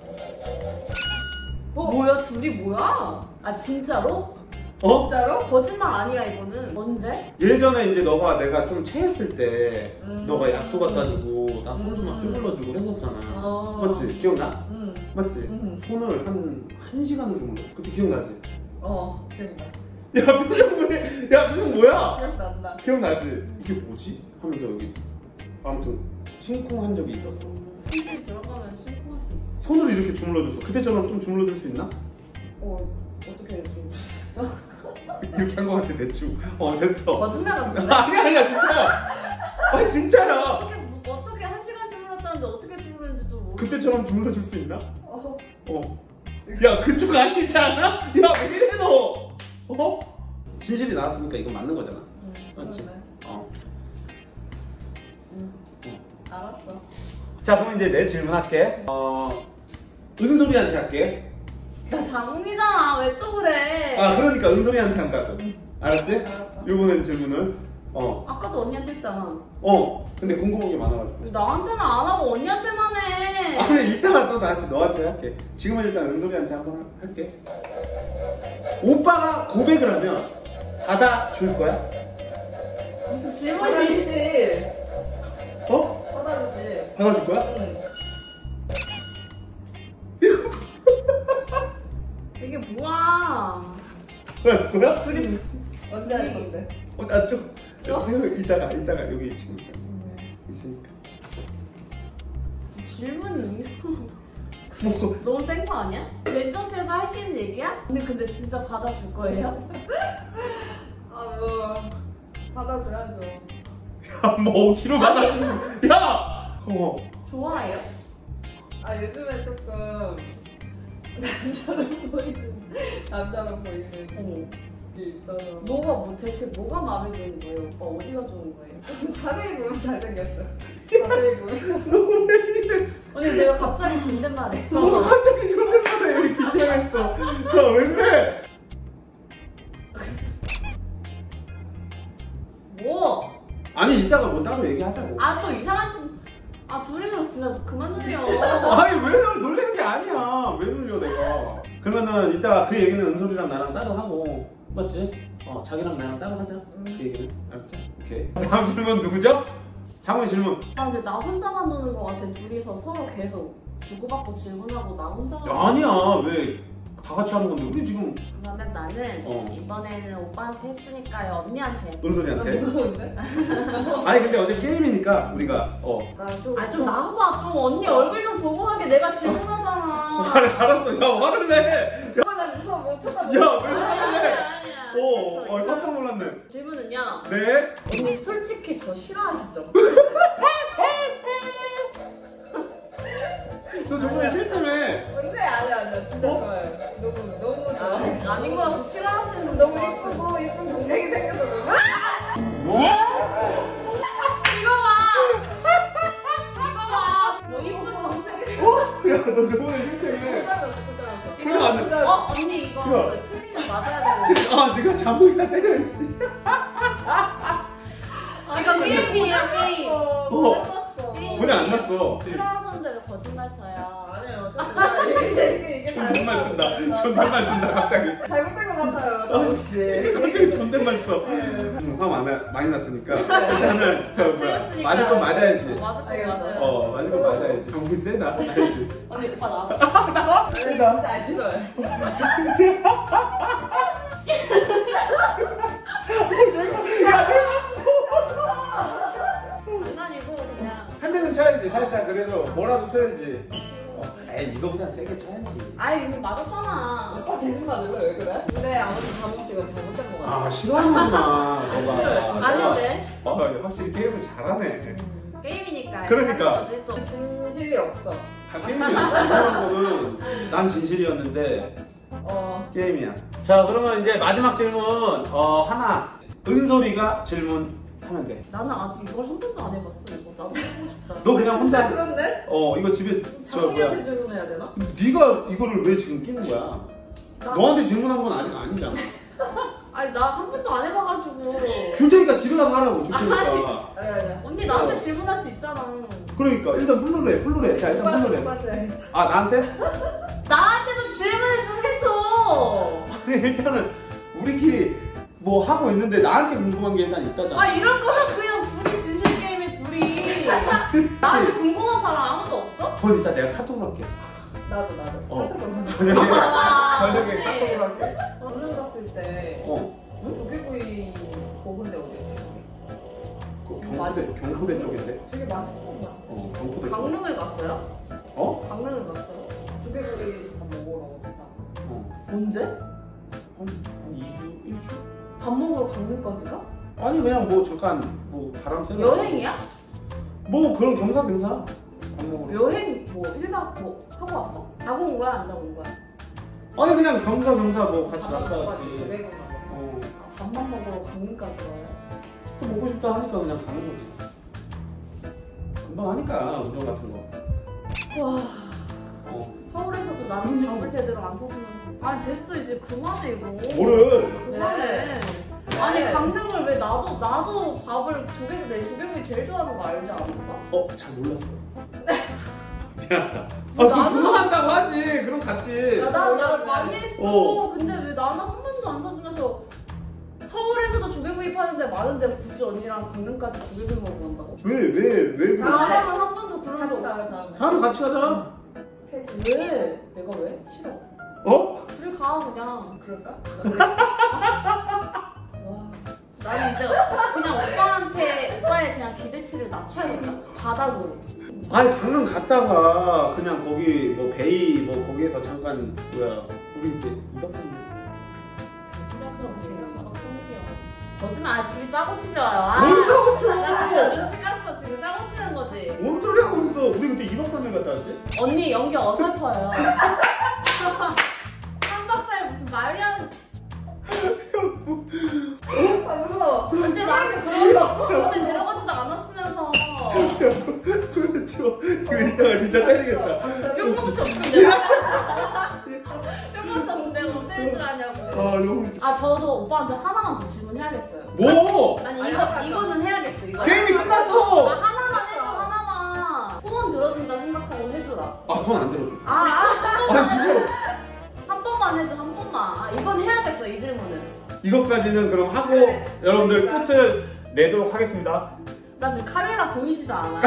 어? 뭐야 둘이 뭐야? 아 진짜로? 어? 진짜로? 거짓말 아니야 이거는 언제? 예전에 이제 너가 내가 좀 체했을 때 음. 너가 약도 갖다 주고 나 손도 막 음. 쭈물러주고 그랬었잖아. 어. 맞지? 기억나? 응. 맞지? 응. 손을 한, 한 시간을 주물러. 그때 기억나지? 어, 기억나. 야, 표정 왜, 야, 표정 뭐야? 기억난다. 기억나지? 이게 뭐지? 하면서 여기. 아무튼, 심쿵한 적이 있었어. 손이 들어가면 심쿵할 수 있지 손으로 이렇게 주물러줬어. 그때처럼 좀 주물러줄 수 있나? 어, 어떻게 좀. 이렇게 한 거 같아, 대충. 어, 됐어. 거짓말 같은데? 아니야, 아니야, 진짜야. 아, 진짜야. 어떻게 어떻게 한 시간 주물렀다는데 어떻게 주물렀는지도 모르 그때처럼 주물러 줄 수 있나? 어, 어. 야, 그쪽 아니잖아? 야, 왜 이래, 너? 어? 진실이 나왔으니까 이건 맞는 거잖아. 응, 맞지? 그러네. 어. 응. 알았어. 자, 그럼 이제 내 질문할게. 어, 은솔이한테 할게. 나 장웅이잖아 왜 또 그래 아, 그러니까 은솔이한테 한다고. 알았지? 요번엔 질문을. 어. 아까도 언니한테 했잖아 어. 근데 궁금한 게 많아가지고. 나한테는 안 하고 언니한테만 해 아니, 이따가 또 다시 너한테 할게. 지금은 일단 은솔이한테 한번 할게. 오빠가 고백을 하면 받아줄 거야? 무슨 질문이 받아주지. 어? 받아주지. 받아줄 거야? 응. [laughs] 이게 뭐야 받아줄 거야? 둘이 언제 할 건데? 어, 나 좀. 이따가, 이따가 여기 지금 있으니까. 질문이 이상하다 뭐, [laughs] 너무 센 거 아니야? 벤져스에서 할수 있는 얘기야? 근데 근데 진짜 받아줄 거예요? [laughs] 아, 뭐. 받아줘야죠. 야, 뭐 억지로 받아. 야! 어. 좋아해요? 아, 요즘엔 조금. 남자로 보이는. 남자로 보이는 어. 게 있어서. 뭐가 뭐 대체 뭐가 마음에 드는 거예요? 오빠 어디가 좋은 거예요? 무슨 자세히 보면 잘생겼어. 자세히 보면. 언니 내가 갑자기 존댓말해 어, 갑자기 여기 긴장했어. 야, 왜 그래? 뭐? 아니, 이따가 뭐 따로 얘기하자고. 아 또 이상한 짓. 아 둘이서 진짜 그만 놀려 [laughs] 아니, 왜널 놀리는 게 아니야. 왜 놀려, 내가. 그러면은 이따가 그 얘기는 은솔이랑 나랑 따로 하고. 맞지? 어, 자기랑 나랑 따로 하자. 그 얘기는. 알았지? 오케이. [laughs] 다음 질문 누구죠? 장훈 질문. 아 근데 나 혼자만 노는 거 같아 둘이서 서로 계속 주고받고 질문하고 나 혼자만 아니야, 왜. 다 같이 하는 건데 우리 지금 그러면 나는 어. 이번에는 오빠한테 했으니까 언니한테. 은솔이한테. 무서운데? [laughs] 아니 근데 어제 게임이니까 우리가 어. 나좀 아 좀 나와봐 좀 언니 얼굴 좀 보고 하게 내가 질문하잖아. [laughs] 그래 알았어. 야 화를 내. 나 무서워 못 쳐다보. 야왜 아니야 화를 내? 아니야. 어, 그쵸, 어 이거는. 깜짝 놀랐네. 질문은요. 네. 언니 솔직히 저 싫어하시죠? [laughs] 너 저번에 싫다며. 근데 아니야 아니야 진짜 어? 좋아요. 아 잠을 때려야지. 거. 이거 게임이야 게임. 어. 어. 전혀 안 났어. 거짓말 쳐요? 아니에요. 진짜 이게 이게 이게 존댓말 쓴다. 존댓말 쓴다 갑자기. 잘못된 것 같아요. 혹시. 갑자기 존댓말 써. 네. 음, 화 많이, 많이 났으니까 일단은 저 뭐야. 맞을 건 어, 맞아야지. 맞을 건. 맞아요. 어 맞을 건 맞아야지. 정신 세다. 알지. 언니 오빠 나와. 아니, 진짜 안 싫어요. 그래도 뭐라도 쳐야지. 어, 에이 이거보다 세게 쳐야지. 아이 이거 맞았잖아. 오빠 대신 맞으면 왜 그래? 근데 아무튼 잠옥 씨가 잘못된 것 같아. 아 싫어하는구나 너가. 아닌데 아 확실히 게임을 잘하네. 게임이니까. 그러니까. 거지. 진실이 없어. 다 게임이 중요한 거는 난 진실이었는데 어. 게임이야. 자 그러면 이제 마지막 질문 어 하나 은솔이가 질문 하면 돼. 나는 아직 이걸 한 번도 안 해봤어 이거. 나도 해보고 싶다. 너 그냥 혼자 그런데? 어 이거 집에? 장미한테 질문해야 되나? 네가 이거를 왜 지금 끼는 거야? 나- 너한테 질문한 건 아직 아니잖아. 아니 나 한 번도 안 해봐가지고. 줄 테니까 집에 가서 하라고 줄 테니까. 아니 아니. 언니 나한테 질문할 수 있잖아. 그러니까 일단 풀로래 풀로래. 자 일단 풀로래. 오빠한테. 아 나한테? 나한테도 질문을 좀 해줘. 아니 일단은 우리끼리 뭐 하고 있는데 나한테 궁금한 게 일단 있다잖아. 아 이럴 거면 그냥 둘이 진실 게임에 둘이. [laughs] 나한테 궁금한 사람 아무도 없어? 그건 이따 내가 카톡 할게. 나도 나도. 어. 카톡으로. [laughs] 저녁에 아. 저녁에 카톡을 할게. 오늘 갔을 때 어. 조개구이 고근데 어디였지? 그 경포대 경포대 쪽인데. 되게 맛있던 거. 어 경포대 쪽. 강릉을 갔어요? 어? 강릉을 갔어요? 조개구이 잠깐 먹으러 갔다. 어. 언제? 한, 한 2주? 1주? 밥 먹으러 강릉까지 가? 아니 그냥 뭐 잠깐 뭐 바람 쐬러 여행이야? 뭐 그런 겸사겸사 밥 먹으러 여행 뭐 1박 뭐 하고 왔어? 자고 온 거야? 안 자고 온 거야? 아니 그냥 겸사겸사 뭐 같이 밥 갔다 먹고 왔지. 어. 아, 밥만 먹으러 강릉까지 와요? 또 먹고 싶다 하니까 그냥 가는 거지 금방 하니까 운전 같은 거와 어. 서울에서도 나는. 밥을 제대로 안 사주면서 아니 됐어 이제 그만해 이거 뭐를 그만해 네. 아니 네. 강릉을 왜 나도 나도 밥을 조개 내 조개구이 제일 좋아하는 거 알지 않을까? 어? 잘 몰랐어 [laughs] 미안하다 아 뭐 그럼 나도- 좋아한다고 하지 그럼 같이 나도 나, 나 몰랐네. 많이 했어 어. 근데 왜 나는 한 번도 안 사주면서 서울에서도 조개구이 파는데 많은데 굳이 언니랑 강릉까지 조개구이 먹으러 간다고? 왜 왜 왜 그래 나랑은 한 번도 그런 같이 적 가요 다음에. 다음에 같이 가자 셋이. 왜? 내가 왜? 싫어 어? 둘이 가 그냥 그럴까? 와, 나는 이제 그냥 오빠한테 오빠의 그냥 기대치를 낮춰야겠다. 바닥으로. 아니 강릉 갔다가 그냥 거기 뭐 베이 뭐 거기에서 잠깐 뭐야 우리 그때 2박 3일 소리처럼 지금 막 숨기요. 거짓말, 아, 둘이 짜고 치지 마요. 아, 뭔 짜고 쳐? 나 눈치 깠어. 지금 짜고 치는 거지. 뭔 소리 하고 있어 우리 그때 2박 3일 갔다 왔지? 언니 연기 어설퍼요. [laughs] 3박 4일 무슨 말이야. 아 무서워. 근데 나한테 그런 거, 그때 데려가지도 않았으면서. 그렇죠 이따가 진짜 때리겠다 없으면 내가. [laughs] 뿅망치 없으면 내가 못 때릴 줄 아냐고. 아 너무 아, 저도 오빠한테 하나만 더 질문해야겠어요. 뭐? 아니 아니, 이거 이거는 해야겠어 이거. 게임이 아, 끝났어 하나만 해줘 하나만. 소원 들어준다 생각하고 해줘라. 아손안 들어줘 아, 아, 아 진짜로 한 번만 해줘 한 번만. 아, 이건 해야겠어 이 질문은. 이것까지는 그럼 하고 네. 여러분들 알겠습니다. 끝을 내도록 하겠습니다 나 지금 카메라 보이지도 않아.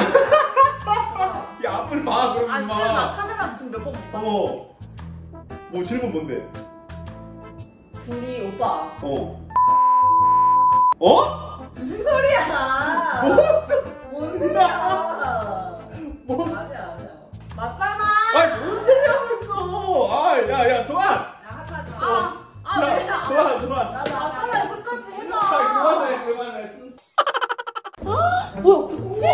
이 앞을 봐 그럼 아 싫어 나 카메라 지금 몇 번 못 봐. 어뭐 질문 뭔데? 둘이 오빠. 어. [laughs] 어? 무슨 소리야? 뭔 소리야? 아, 야, 야, 그만. 야 하지 마. 아, 아, 왜? 야, 그만, 그만. 나도 안 맞잖아. 할래. 끝까지 해봐. 아, 그만해, 그만해. 뭐야, 구찌?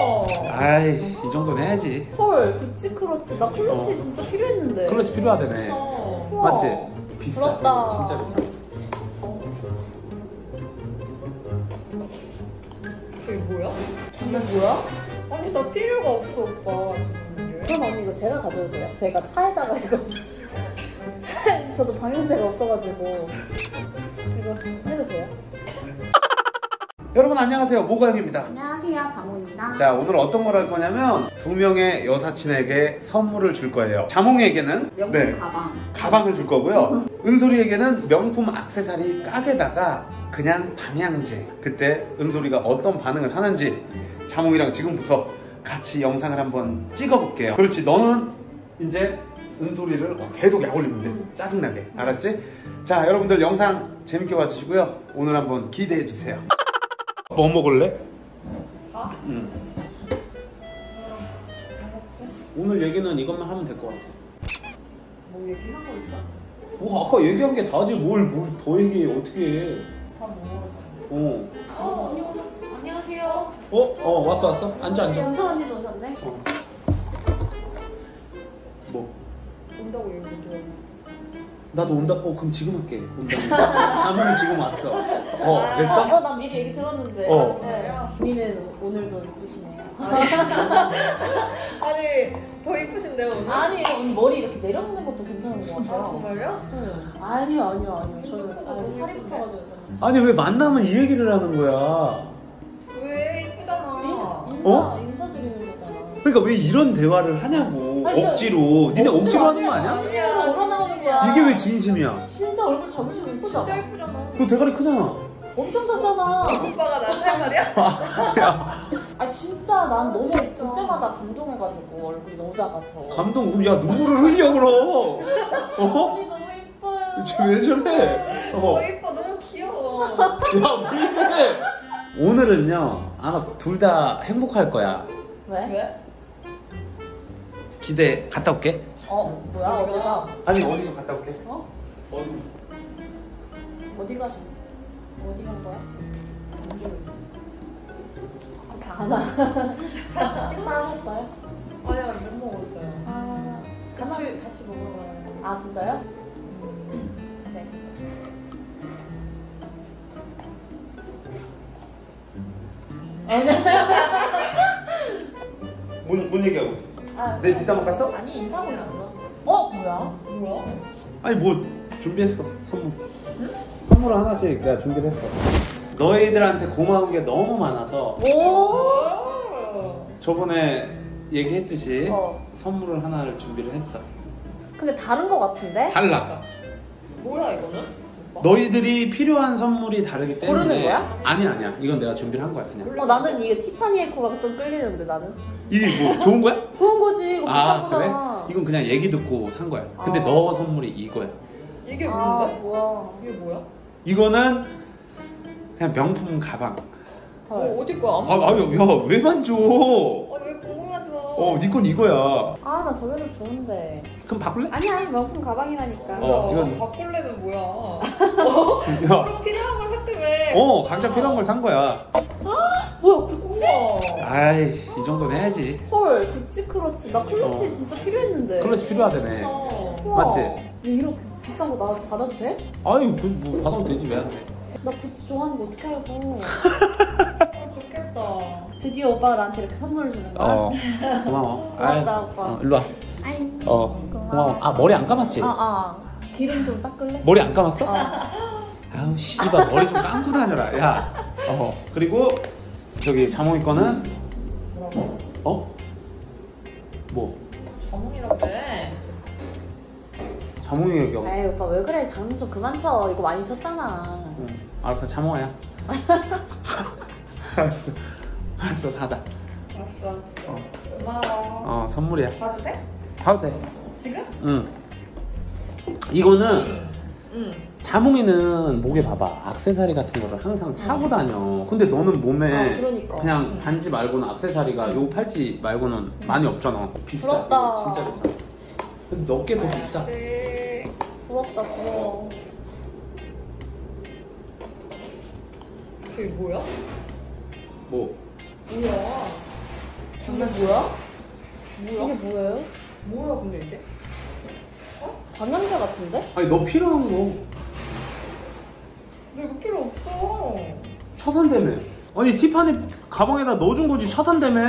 아이, 이 정도는 해야지. 헐, 구찌 클러치. 나 클러치 어. 진짜 필요했는데. 클러치 필요하다네. 어. 맞지? 비싸. 부럽다. 진짜 비싸. 그게 뭐야? 이게 뭐야? 아니 나 필요가 없어 오빠. 그럼 언니 이거 제가 가져도 돼요? 제가 차에다가 이거 저도 방향제가 없어가지고 이거 해도 돼요? 여러분 안녕하세요. 모가영입니다. 안녕하세요 자모입니다 자, 오늘 어떤 걸 할 거냐면 두 명의 여사친에게 선물을 줄 거예요. 자몽에게는 명품 네, 가방 가방을 줄 거고요. 은솔이에게는 명품 액세서리 깍에다가 그냥 방향제. 그때 은솔이가 어떤 반응을 하는지 자몽이랑 지금부터 같이 영상을 한번 찍어볼게요. 그렇지, 너는 이제 은솔이를 계속 약올리면 돼. 음. 짜증나게. 알았지? 자, 여러분들 영상 재밌게 봐주시고요. 오늘 한번 기대해 주세요. 뭐 먹을래? 밥? 응. 오늘 얘기는 이것만 하면 될 것 같아. 뭐 얘기한 거 있어? 뭐 아까 얘기한 게 다지 뭘 뭘 더 얘기해 어떻게 해? 밥 먹어. 어. 어 언니 안녕하세요 어? 어 왔어 왔어. 앉아 앉아. 연서 언니도 오셨네 어. 뭐? 온다고 얘기 들었는데. 나도 온다. 어 그럼 지금 할게. 온다. 자몽이 지금 왔어. 어 됐어? 어나 미리 얘기 들었는데 어. 네. 언니는 오늘도 이쁘시네요 아니 더 이쁘신데요 오늘? 아니 언니 머리 이렇게 내려놓는 것도 괜찮은 것 같아요 아 정말요? 응. 아니요 아니요 아니요 저는 아, 너무 살이? 붙어가지고 저는 아니 왜 만나면 이 얘기를 하는 거야? 왜 이쁘잖아. 인사 어? 인사드리는 거잖아 그러니까 왜 이런 대화를 하냐고 아니, 저- 억지로. 니네 억지로 하는 거 아니야? 진짜로 우러나오는 거야 이게 왜 진심이야? 진짜 얼굴 작으시고 진짜 이쁘잖아 이쁘잖아. 너 대가리 크잖아. 엄청 작잖아 오빠가 나한테 할 말이야? [laughs] 아 진짜 난 너무 볼 때마다 감동해가지고 얼굴이 너무 작아서 감동. 그럼 야 눈물을 흘려 그럼. [laughs] 어? 머리 너무 이뻐요 지금 왜 저래? 너 어. 이뻐 너무 귀여워. 야 왜 이래? 오늘은요 아마 둘 다 행복할 거야. 왜? 왜? 기대 갔다 올게. 어 뭐야 어디가 아니 어디서 갔다 올게. 어? 어디? 어디 가신 어디 간 거야? 와. [laughs] 식사하셨어요? 아니야 못 먹었어요. 아 같이 같이 먹으러. 아 진짜요? 네. [laughs] 뭔, 뭔 얘기하고 있었어? 아, 내 뒷담화 갔어? 아니 인사하고 있었어. 어 뭐야? 뭐야? 아니 뭐 준비했어 선물. 선물 하나씩 내가 준비를 했어. 너희들한테 고마운 게 너무 많아서 오. 오. 저번에 얘기했듯이 어. 선물을 하나를 준비를 했어. 근데 다른 거 같은데? 달라. 뭐야 이거는? 너희들이 필요한 선물이 다르기 때문에 고르는 거야? 아니 아니야. 이건 내가 준비를 한 거야 그냥. 어 나는 이게 티파니 에코가 좀 끌리는데 나는. 이게 뭐 좋은 거야? [laughs] 좋은 거지 이거 아 비싼 그래? 거잖아. 이건 그냥 얘기 듣고 산 거야. 근데 아. 너 선물이 이거야. 이게 아 뭔데? 뭐야? 이게 뭐야? 이거는 그냥 명품 가방. 어, 헐. 어디 거야? 아, 아유, 야, 왜 만져? 아? 어, 니 건 이거야. 아 나 저게도 좋은데. 그럼 바꿀래? 아니야 명품 가방이라니까. 어, 뭐야? 이건- 바꿀래는 뭐야? [laughs] 야, 그럼 필요한 걸 샀다며. 어, 각자 필요한 걸 산 거야. 뭐야 구찌? 우와. 아이, 이 정도는 해야지. 헐 구찌 클러치 나 클러치 어. 진짜 필요했는데. 클러치 필요하다네. 어. 우와. 맞지? 얘 이렇게 비싼 거 나 받아도 돼? 아유, 그, 뭐, 받아도 되지, 왜 안 돼? 나 구찌 좋아하는 거 어떻게 알아서? 아, 좋겠다. 드디어 오빠가 나한테 이렇게 선물을 주는 거야? 어, [laughs] 고마워. 아이, 고맙다 오빠. 어, 일로 와. 아이. 어, 고마워. 아, 머리 안 감았지? 아, 아. 기름 좀 닦을래? 머리 안 감았어? 어. 아우, 씨발, 머리 좀 감고 다녀라, 야. 어, 그리고, 저기, 자몽이 거는, 뭐라고? 어? 뭐? 자몽이라고 해. 자몽이 얘기하고. 에이 오빠 왜 그래 장난 좀 그만 쳐 이거 많이 쳤잖아 응, 알았어, 자몽아야. [laughs] 알았어. 알았어, 닫아. 알았어. 어, 고마워. 어 선물이야. 봐도 돼? 봐도 돼. 지금? 응. 이거는 응. 자몽이는 목에 봐봐 악세사리 같은 거를 항상 차고 다녀 근데 너는 몸에 아, 그러니까. 냥 반지 말고는 악세사리가 요 팔찌 말고는 많이 없잖아 비싸 부럽다. 이거 진짜 비싸 근데 너께 더 비싸 네. 부럽다 부러워. 그게 뭐야? 뭐 뭐야? 장난 이게 뭐야? 뭐야? 이게 뭐예요? 뭐야 근데 이게? 방향제 같은데? 아니 너 필요한 거 나 이거 필요 없어. 차산다며 아니 티파니 가방에다 넣어준 거지 차산다며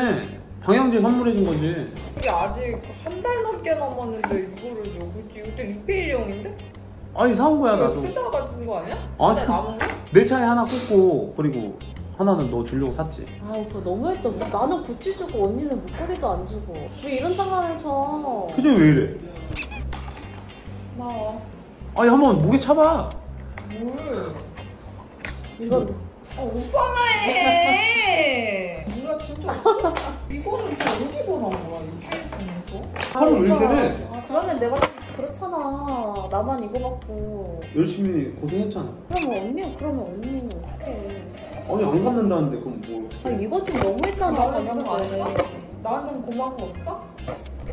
방향제 선물해준 거지 이게 아직 한 달 넘게 남았는데 이거를 여기지. 이것도 리필용인데? 아니 사온 거야 이거 나도 쓰다가 준 거 아니야? 아니. 근데 남은 거? 내 차에 하나 꽂고 그리고 하나는 너 주려고 샀지 아 오빠 너무했다. 나는 구찌 주고 언니는 목걸이도 안 주고. 왜 이런 상황을 쳐? 표정이 왜 이래 나 아니 한번 목에 차봐 뭘? 이건 아 오빠가 해. [laughs] 뭐야 진짜. 이거는 진짜 어디서 나온 거야? 이 케이스는 또? 하루 왜 이렇게 돼? 아, 그러면 내가 그렇잖아. 나만 이거 받고. 열심히 고생했잖아 그러면 언니 그러면 언니는 어떡해? 아니 안 갚는다는데 그럼 뭐 아 이거 좀 너무했잖아 나는 이거 안 방향제. 했어? 나한테 고마운 거 없어?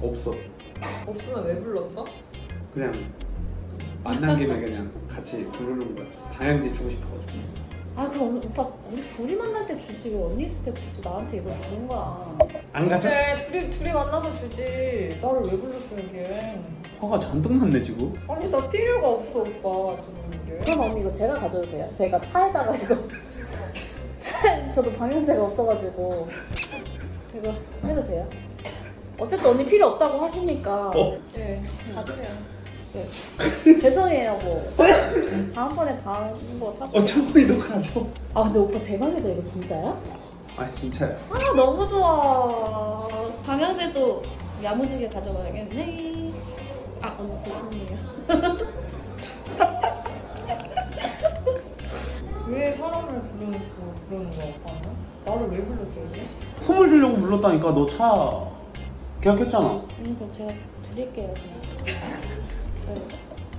없어 없으면 왜 불렀어? 그냥 만난 김에 그냥 같이 부르는 거야 방향제 주고 싶어가지고 아 그럼 오빠 우리 둘이 만날 때 주지 왜 언니 있을 때 굳이 나한테 이걸 주는 거야? 안 가져? 그래 둘이 둘이 만나서 주지. 나를 왜 불렀어 이게? 화가 잔뜩 났네 지금 아니 나 필요가 없어 오빠 지금 이게. 그럼 언니 이거 제가 가져도 돼요? 제가 차에다가 이거 [laughs] 저도 방향제가 없어가지고 이거 해도 돼요? 어쨌든 언니 필요 없다고 하시니까 어? 네 가주세요. 네. [laughs] 죄송해요 뭐 다음번에 다른 거 사줘 어 창문이 너 가져 아 근데 오빠 대박이다 이거 진짜야? 아 진짜야 아 너무 좋아 방향제도 야무지게 가져가야겠네 아 언니 죄송해요 [laughs] 왜 사람을 부르놓고 그러는 거야 오빠는? 나를 왜 불렀어 이게? 선물 주려고 불렀다니까 너 차 계약했잖아 언니 그럼 제가 드릴게요 그냥 네.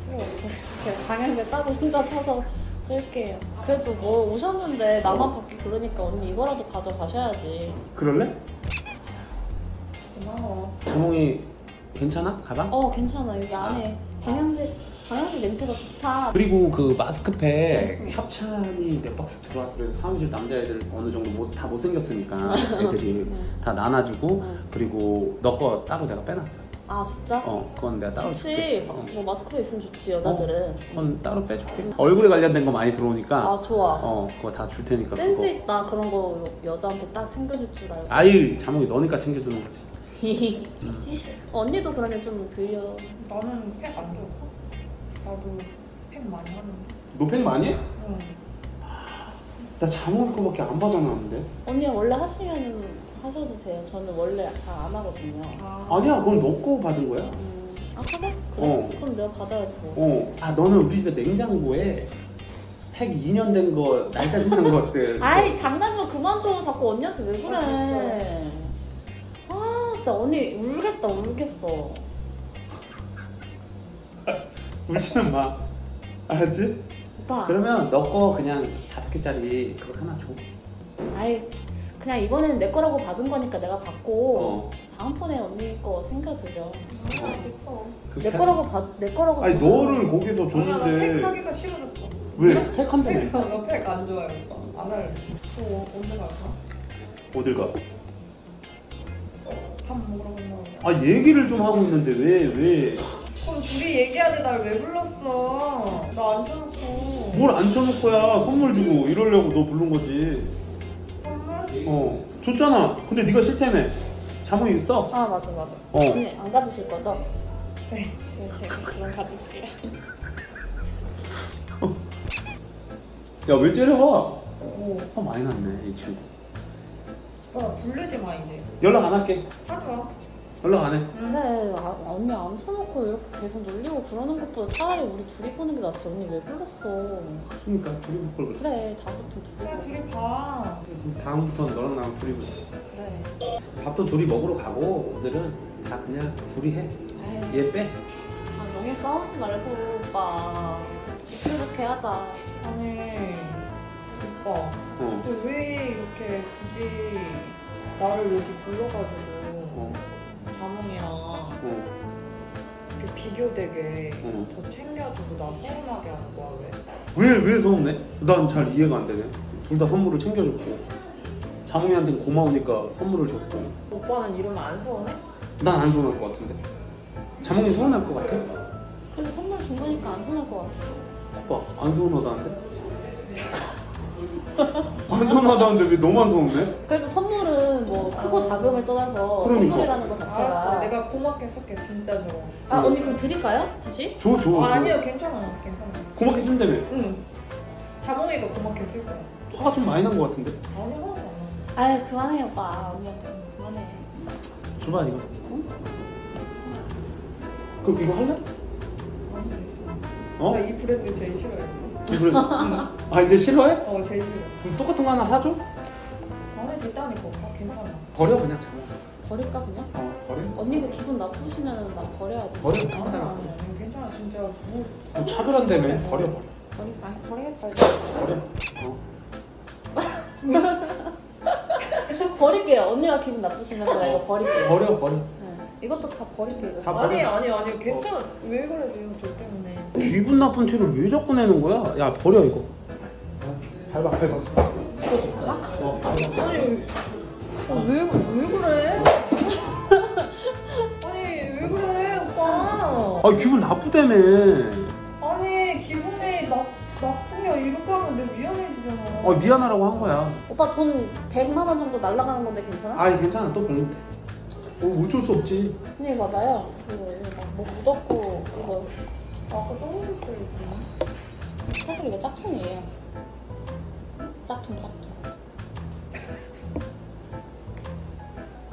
필요 없어요. 제가 방향제 따로 혼자 사서 쓸게요 그래도 뭐 오셨는데 나만 받기 그러니까 언니 이거라도 가져가셔야지 그럴래? 고마워. 자몽이 괜찮아? 가방? 어 괜찮아 여기 안에 방향제 방향제 냄새가 좋다. 그리고 그 마스크팩 응. 협찬이 몇 박스 들어왔어. 그래서 사무실 남자애들 어느 정도 못, 다 못생겼으니까 애들이 응. 다 나눠주고 응. 그리고 너 거 따로 내가 빼놨어 아 진짜? 어 그건 내가 따로 줄게. 좋지 어, 뭐 마스크 있으면 좋지 여자들은. 그건 따로 빼줄게. 얼굴에 관련된 거 많이 들어오니까. 아 좋아. 어 그거 다 줄 테니까 센스 그거. 있다. 그런 거 여자한테 딱 챙겨줄 줄 알고. 아유 자몽이 너니까 챙겨주는 거지. 응. [laughs] 언니도 그러면 좀 드려. 나는 팩안 줬어? 나도 팩 많이 하는데. 너 팩 많이 해? 응. 나 자몽이 거밖에 안 받아놨는데 언니 원래 하시면 하셔도 돼요 저는 원래 잘 안 하거든요 아. 아니야 그건 너 거 받은 거야 음, 아 그래? 그래? 어. 그럼 내가 받아야지 뭐 어. 아 너는 우리 집에 냉장고에 팩 2년 된 거 날짜 지난 것들 아이 장난 좀 그만 줘 자꾸 언니한테 왜 그래 아 진짜 언니 울겠다 울겠어 [laughs] 울지는 마 알았지? 오빠 그러면 너 거 그냥 다섯 개짜리 그거 하나 줘 아이 그냥 이번에는 내 거라고 받은 거니까 내가 받고 어. 다음번에 언니 거 챙겨드려 됐어. 그렇게 내 거라고 받, 내 거라고 아니 주세요. 너를 거기서 나 줬는데 팩하기가 싫어졌어. 왜? 팩한다며 나팩안 좋아해 오빠. 안 할래. 또 언제 갈까? 어딜 가? 밥 먹으러 간다고. 아 얘기를 좀 하고 있는데 왜 왜? 그럼 둘이 얘기하지 날왜 불렀어? 나 앉혀놓고. 뭘 거야 선물 주고 이러려고 너 부른 거지 정말? 어 줬잖아 근데 네가 싫다며 자몽이 있어? 아 맞아 맞아 어. 언니 안 가지실 거죠? 네. 네 제가 그럼 가질게요 야 왜 째려봐 오. 화 많이 났네 이 친구 야 불르지 마 이제. 연락 안 할게 하지 마. 연락 안 해 그래 아, 언니 안 쳐놓고 이렇게 계속 놀리고 그러는 것보다 차라리 우리 둘이 보는 게 낫지 언니 왜 불렀어 그러니까 둘이 볼걸 그랬어 그래 다음부터 둘이 그래 보자. 둘이 봐. 그럼 다음부터는 너랑 나랑 둘이 보자 그래 밥도 둘이 먹으러 가고 오늘은 다 그냥 둘이 해. 아이, 얘 빼. 아 너무 싸우지 말고 오빠 이렇게 하자. 아니 오빠 어. 근데 왜 이렇게 굳이 나를 여기 불러가지고 어. 자몽이랑 어. 이렇게 비교되게 응. 더 챙겨주고 나 서운하게 하는 거야 왜? 왜, 왜 서운해? 난 잘 이해가 안 되네. 둘 다 선물을 챙겨줬고. 자몽이한테는 고마우니까 선물을 줬고. 오빠는 이러면 안 서운해? 난 안 서운할 것 같은데. 자몽이 서운할 것 같아? 그래서 선물 준 거니까 안 손할 것 같아. 오빠, 안 서운하다는데? [laughs] 안 서운하다는데 왜 너만 서운해? 그래서 선물은 뭐 크고 작음을 떠나서 그러니까. 선물이라는 것 알았어 자체가. 내가 고맙게 쓸게 진짜로 아 언니 그럼 드릴까요? 다시? 줘, 줘. 아, 줘. 아니요 괜찮아 괜찮아 고맙게 쓴다며. 응 자몽이가 고맙게 쓸 거야 화가 좀 많이 난 것 같은데? 아니 하나도 안 아유 그만해 오빠 언니한테 그만해. 줘봐, 이거. 응? 그럼 이거 할래? 아니 어? 나 이 브랜드 제일 싫어해 그래. [laughs] 아, 이제 싫어해? 어 제일 싫어 그럼 똑같은 거 하나 사줘? 아니 됐다니까 오빠 괜찮아 버려, 그냥 자몽. 버릴까 그냥? 어, 버려. 언니가 기분 나쁘시면 나 버려야지. 버려. 하다가. 아니 아니 괜찮아 진짜 뭐뭐 차별한다며. 버려, 버려. 버리 아 버리겠다. 버려. [laughs] 어. 버릴게요. 언니가 기분 나쁘시면 제가 이거 [laughs] 버릴게요. 버려, 버려. 네. 이것도 다 버릴게요. 다 아니 버려. 아니 아니 괜찮아 왜 그러세요 저 때문에 기분 나쁜 티를 왜 자꾸 내는 거야? 야, 버려, 이거. 밟아, 밟아. 어, 밟아. 아니 어, 왜, 왜 그래? [laughs] 아니 왜 그래 오빠 아, 기분 나쁘다며. 아니 기분이 나, 나쁘면 이렇게 하면 내 미안해지잖아 어, 미안하라고 한 거야. 오빠 돈 100만 원 정도 날라가는 건데 괜찮아? 아, 괜찮아. 또 돼. 어, 어쩔 수 없지. 언니 봐봐요. 이거 이거 뭐 묻었고 이거 아까 떠올릴 때 있구나 사실 이거 짝퉁이에요. 짝퉁 짝퉁.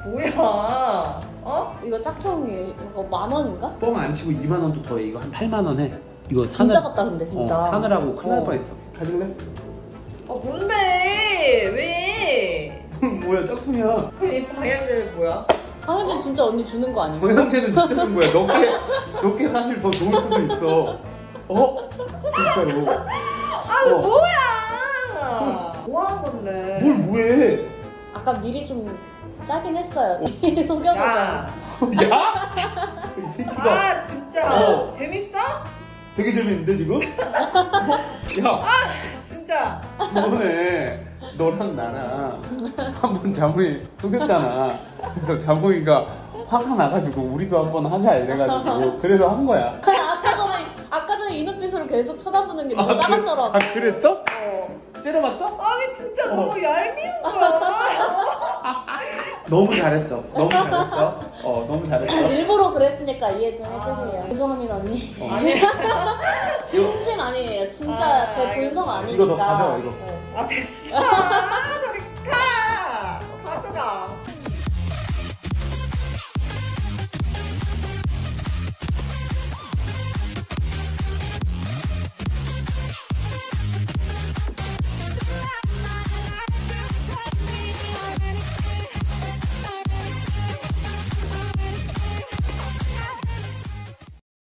[laughs] 뭐야 어? 이거 짝퉁이 이거 만 원인가? 뻥 안 치고 2만 원도 더해. 이거 한 8만 원 해. 이거 진짜 사느- 같다 근데 진짜. 어, 사느라고 큰일 날 어. 뻔했어. 가질래? 아 뭔데 왜? [laughs] 뭐야, 짝퉁이야. 그럼 이 방향들 뭐야? 황현진 진짜 언니 주는 거 아니야? 그 상태는 진짜 준 거야. 너게, 너게 사실 더 좋을 수도 있어. 어? 진짜로. 아 어. 뭐야 뭐 하는 건데 뭘 뭐해? 아까 미리 좀 짜긴 했어요. 미리 속여보자. 야 야? 이 새끼가 아 진짜 어. 재밌어? 되게 재밌는데 지금? [laughs] 야 진짜 저번에 너랑 나랑 한 번 자몽이 속였잖아. 그래서 자몽이가 화가 나가지고 우리도 한번 하자 이래가지고 [laughs] 그래서 한 거야 아까 전에 아까 전에 이 눈빛으로 계속 쳐다보는 게 너무 그- 따갑더라고. 아 그랬어? 어. 째려봤어? 아니 진짜 어. 너무 얄미운 거야 [laughs] 너무 잘했어 너무 잘했어 어 너무 잘했어 [laughs] 일부러 그랬으니까 이해 좀 아. 해주세요. 죄송합니다 언니. 어. 아니 진심 아니에요. 진짜 아, 제 본성. 아니니까. 이거 너 가져와, 이거. 네. 아 됐어